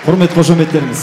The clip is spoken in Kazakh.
Құрметті қошеметтеріңіз